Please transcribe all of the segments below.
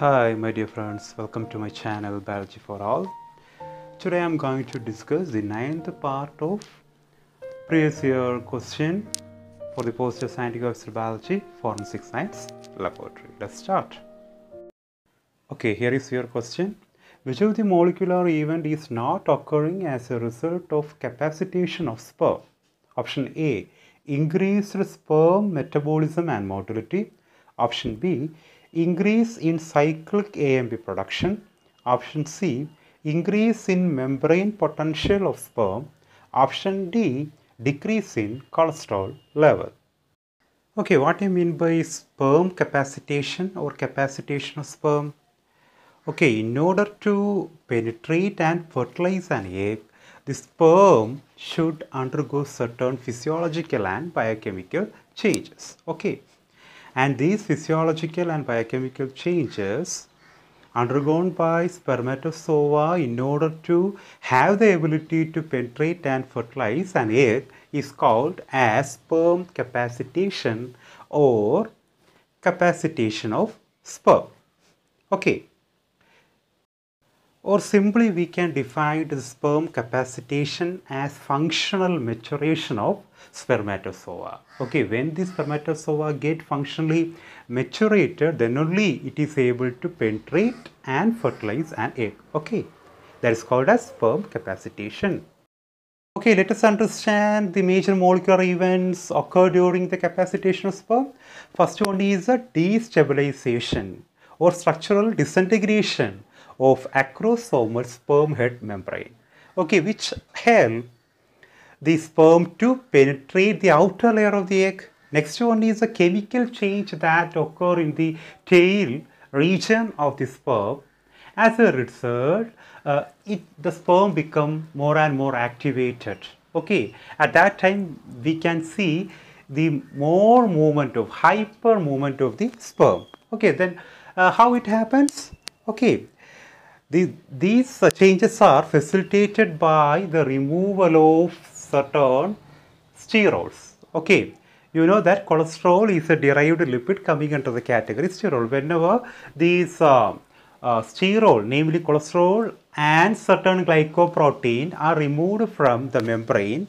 Hi, my dear friends, welcome to my channel Biology for All. Today I'm going to discuss the ninth part of previous year question for the post of scientific officer biology, forensic science laboratory. Let's start. Okay, here is your question. Which of the molecular event is not occurring as a result of capacitation of sperm? Option A increased sperm metabolism and motility. Option B increase in cyclic AMP production. Option C increase in membrane potential of sperm. Option D decrease in cholesterol level. Okay, what I mean by sperm capacitation or capacitation of sperm? Okay, in order to penetrate and fertilize an egg, the sperm should undergo certain physiological and biochemical changes. Okay, and these physiological and biochemical changes undergone by spermatozoa in order to have the ability to penetrate and fertilize an egg is called as sperm capacitation or capacitation of sperm. Okay, or simply we can define the sperm capacitation as functional maturation of spermatozoa. Okay, when the spermatozoa get functionally maturated, then only it is able to penetrate and fertilize an egg. Okay, that is called as sperm capacitation. Okay, let us understand the major molecular events occur during the capacitation of sperm. First one is a destabilization or structural disintegration of acrosomal sperm head membrane. Okay, which help the sperm to penetrate the outer layer of the egg. Next one is a chemical change that occur in the tail region of the sperm. As a result, uh, it, the sperm become more and more activated. Okay, at that time we can see the more movement of hyper movement of the sperm. Okay, then uh, how it happens? Okay, the, these changes are facilitated by the removal of certain sterols. Okay, you know that cholesterol is a derived lipid coming under the category sterol. Whenever these uh, uh, sterol, namely cholesterol and certain glycoprotein are removed from the membrane,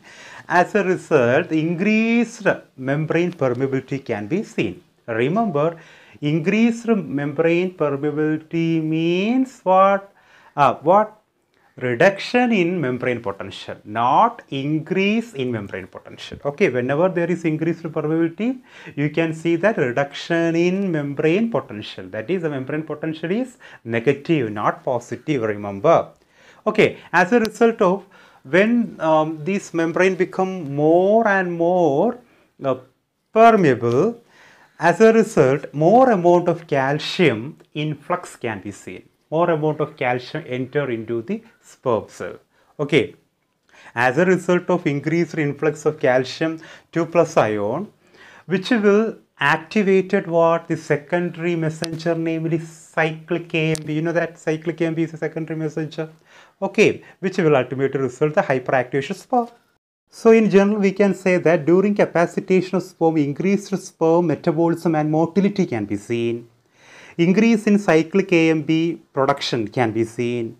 as a result, increased membrane permeability can be seen. Remember, increased membrane permeability means what? Uh, what? reduction in membrane potential not increase in membrane potential. Okay whenever there is increased permeability you can see that reduction in membrane potential. That is the membrane potential is negative not positive remember. Okay as a result of when um, this membrane become more and more uh, permeable as a result more amount of calcium influx can be seen more amount of calcium enter into the sperm cell. Okay. As a result of increased influx of calcium 2 plus ion, which will activated what the secondary messenger namely cyclic AMP. You know that cyclic AMP is a secondary messenger. Okay, which will ultimately result the hyperactivation sperm. So in general, we can say that during capacitation of sperm, increased sperm metabolism and motility can be seen increase in cyclic AMP production can be seen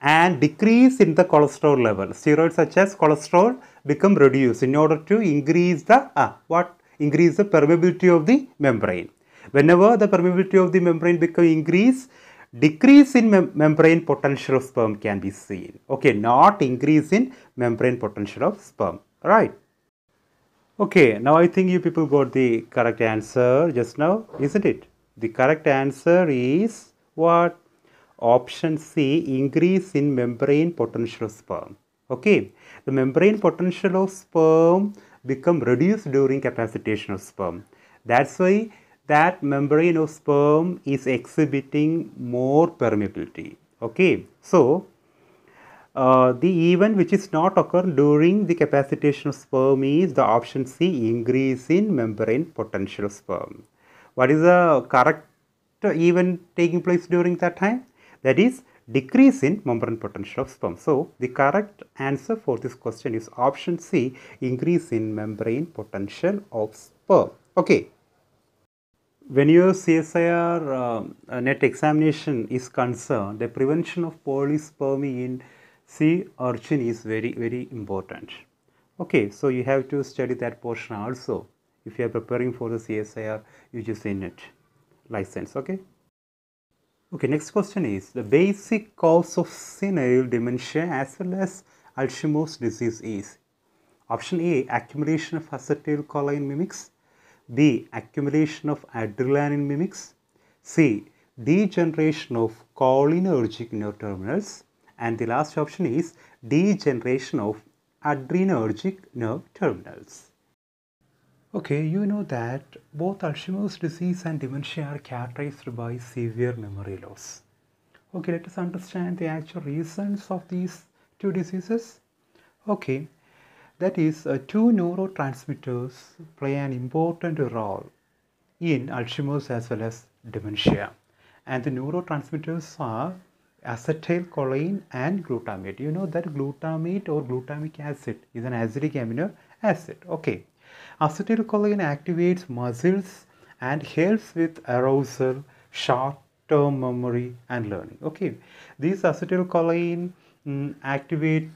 and decrease in the cholesterol level. Steroids such as cholesterol become reduced in order to increase the uh, what increase the permeability of the membrane. Whenever the permeability of the membrane become increase, decrease in mem membrane potential of sperm can be seen. Okay, not increase in membrane potential of sperm. Right. Okay, now I think you people got the correct answer just now, isn't it? The correct answer is what? Option C increase in membrane potential of sperm. Okay, the membrane potential of sperm become reduced during capacitation of sperm. That's why that membrane of sperm is exhibiting more permeability. Okay, so uh, the event which is not occur during the capacitation of sperm is the option C increase in membrane potential of sperm what is the correct event taking place during that time? That is decrease in membrane potential of sperm. So, the correct answer for this question is option C increase in membrane potential of sperm. Okay. when your CSIR uh, net examination is concerned, the prevention of polyspermy in sea urchin is very, very important. Okay, so you have to study that portion also if you are preparing for the CSIR you just net license. Okay. Okay, next question is the basic cause of senile dementia as well as Alzheimer's disease is option A accumulation of acetylcholine mimics, B accumulation of adrenaline mimics, C degeneration of cholinergic nerve terminals, and the last option is degeneration of adrenergic nerve terminals. Okay, you know that both Alzheimer's disease and dementia are characterized by severe memory loss. Okay, let us understand the actual reasons of these two diseases. Okay, that is, uh, two neurotransmitters play an important role in Alzheimer's as well as dementia. And the neurotransmitters are acetylcholine and glutamate. You know that glutamate or glutamic acid is an acidic amino acid. Okay. Acetylcholine activates muscles and helps with arousal, short-term memory and learning. Okay. These acetylcholine mm, activate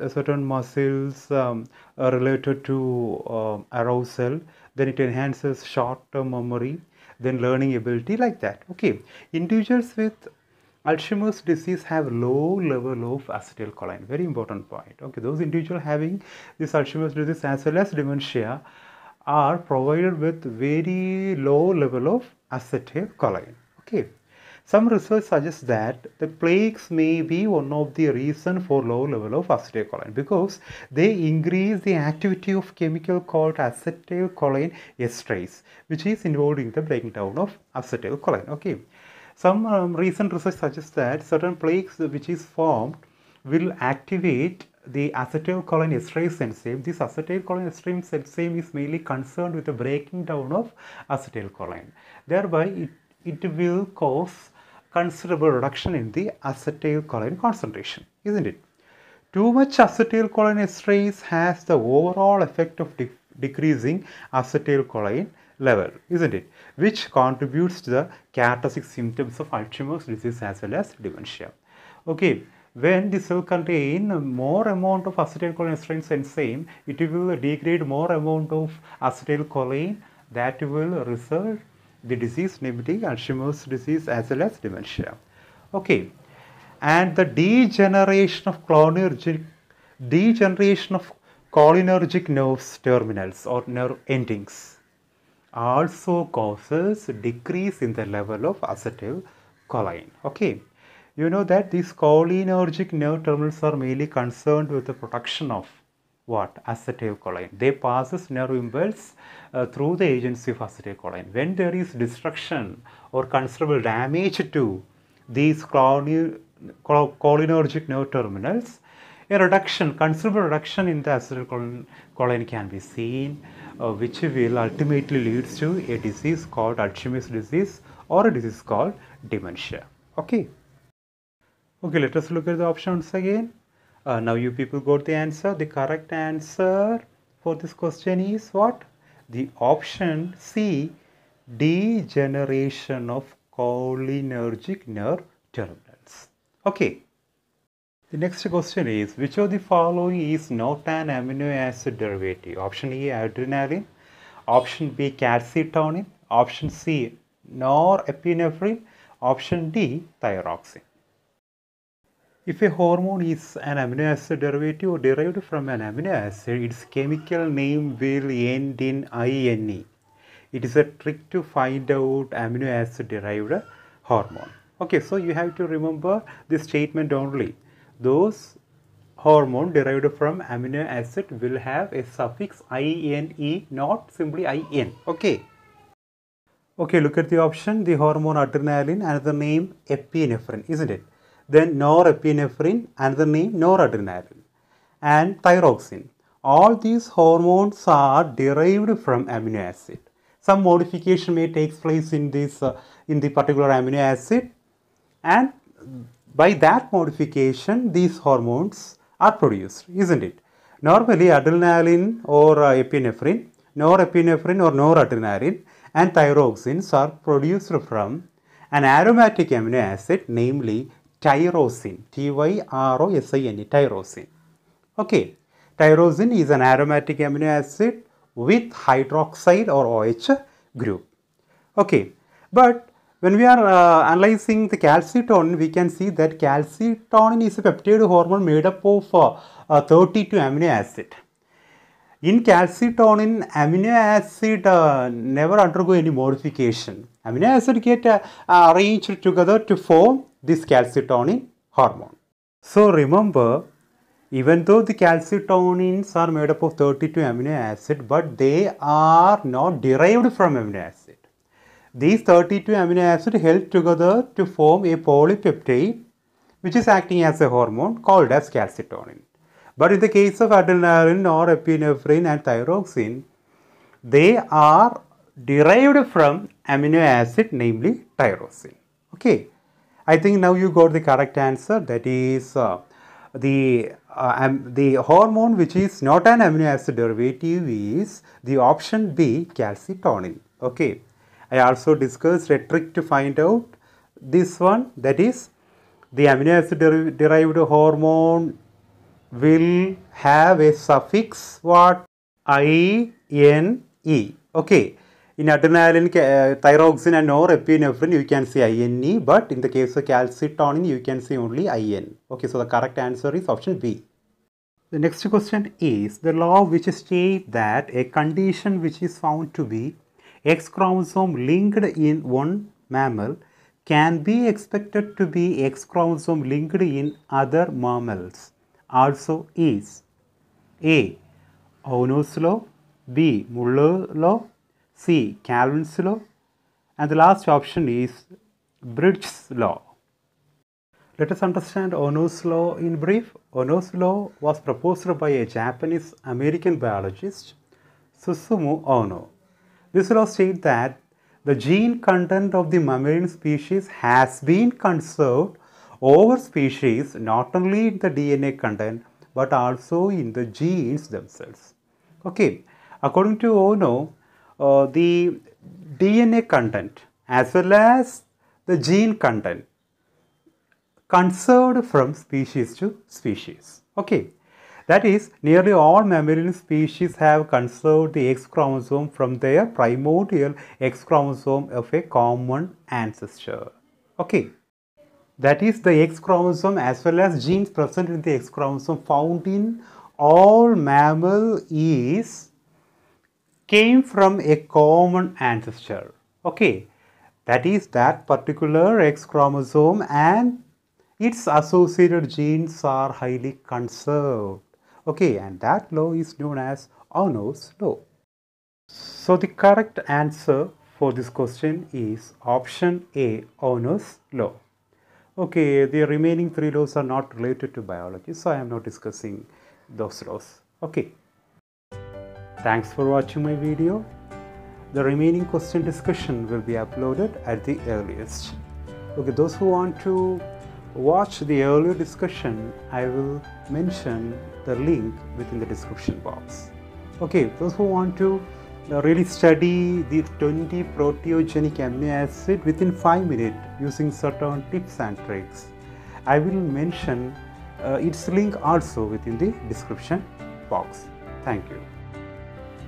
uh, certain muscles um, are related to uh, arousal then it enhances short-term memory then learning ability like that okay individuals with Alzheimer's disease have low level of acetylcholine. Very important point. Okay, those individuals having this Alzheimer's disease as well as dementia are provided with very low level of acetylcholine. Okay. Some research suggests that the plaques may be one of the reason for low level of acetylcholine because they increase the activity of chemical called acetylcholine esterase which is involved in the breaking down of acetylcholine. Okay. Some um, recent research suggests that certain plaques which is formed will activate the acetylcholine esterase enzyme. This acetylcholine esterase enzyme is mainly concerned with the breaking down of acetylcholine. Thereby, it, it will cause considerable reduction in the acetylcholine concentration, isn't it? Too much acetylcholine esterase has the overall effect of de decreasing acetylcholine level, isn't it? Which contributes to the characteristic symptoms of Alzheimer's disease as well as dementia. Okay, when the cell contain more amount of acetylcholine enzyme, it will degrade more amount of acetylcholine that will result the disease, namely Alzheimer's disease as well as dementia. Okay, and the degeneration of cholinergic, degeneration of cholinergic nerves terminals or nerve endings also causes decrease in the level of acetylcholine. Okay, you know that these cholinergic nerve terminals are mainly concerned with the production of what acetylcholine. They passes nerve impulse uh, through the agency of acetylcholine. When there is destruction or considerable damage to these cholinergic nerve terminals, a reduction, considerable reduction in the acetylcholine can be seen, uh, which will ultimately leads to a disease called Alzheimer's disease or a disease called dementia. Okay. Okay, let us look at the options again. Uh, now you people got the answer. The correct answer for this question is what? The option C, degeneration of cholinergic nerve terminals. Okay. The next question is, which of the following is not an amino acid derivative? Option A, adrenaline. Option B, calcitonin. Option C, norepinephrine. Option D, thyroxine. If a hormone is an amino acid derivative or derived from an amino acid, its chemical name will end in INE. It is a trick to find out amino acid derived hormone. Okay, so you have to remember this statement only. Those hormone derived from amino acid will have a suffix ine not simply in okay. Okay look at the option. The hormone adrenaline another name epinephrine isn't it then norepinephrine another name noradrenaline and thyroxine. All these hormones are derived from amino acid. Some modification may take place in this uh, in the particular amino acid and by that modification these hormones are produced isn't it? Normally adrenaline or uh, epinephrine norepinephrine or noradrenaline and thyroxines are produced from an aromatic amino acid, namely tyrosine, T-Y-R-O-S-I-N-E, tyrosine. Okay, tyrosine is an aromatic amino acid with hydroxide or OH group. Okay, but when we are uh, analyzing the calcitonin, we can see that calcitonin is a peptide hormone made up of uh, uh, 32 amino acid. In calcitonin, amino acid uh, never undergo any modification. Amino acid get uh, arranged together to form this calcitonin hormone. So remember, even though the calcitonins are made up of 32 amino acid, but they are not derived from amino acid. These 32 amino acid held together to form a polypeptide which is acting as a hormone called as calcitonin. But in the case of adrenaline, or epinephrine and thyroxine, they are derived from amino acid namely tyrosine. Okay, I think now you got the correct answer that is uh, the uh, um, the hormone which is not an amino acid derivative is the option B calcitonin. Okay, I also discussed a trick to find out this one that is the amino acid der derived hormone will have a suffix what I N E. Okay. In adrenaline, uh, thyroxine and norepinephrine, you can say INE, but in the case of calcitonin, you can say only IN. Okay, so the correct answer is option B. The next question is the law which states that a condition which is found to be X chromosome linked in one mammal can be expected to be X chromosome linked in other mammals also is A. Ohno's law, B. Muller's law, C. Calvin's law, and the last option is Bridges law. Let us understand Ohno's law in brief. Ohno's law was proposed by a Japanese American biologist, Susumu Ohno. This law states that the gene content of the mammalian species has been conserved over species not only in the DNA content but also in the genes themselves. Okay, according to Ohno, uh, the DNA content as well as the gene content conserved from species to species. Okay, that is nearly all mammalian species have conserved the X chromosome from their primordial X chromosome of a common ancestor. Okay, that is the X chromosome as well as genes present in the X chromosome found in all mammal is came from a common ancestor. Okay, that is that particular X chromosome and its associated genes are highly conserved. Okay, and that law is known as Ohno's law. So the correct answer for this question is option A, Ohno's law. Okay, the remaining three laws are not related to biology, so I am not discussing those laws. Okay. Thanks for watching my video. The remaining question discussion will be uploaded at the earliest. Okay, those who want to watch the earlier discussion, I will mention the link within the description box. Okay, those who want to uh, really study the 20 proteogenic amino acid within 5 minutes using certain tips and tricks, I will mention uh, its link also within the description box. Thank you.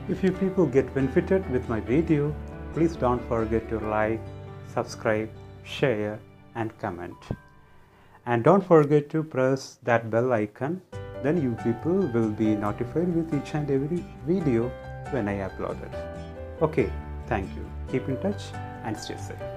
If you people get benefited with my video, please don't forget to like, subscribe, share and comment. And don't forget to press that bell icon, then you people will be notified with each and every video when I upload it. Okay, thank you. Keep in touch and stay safe.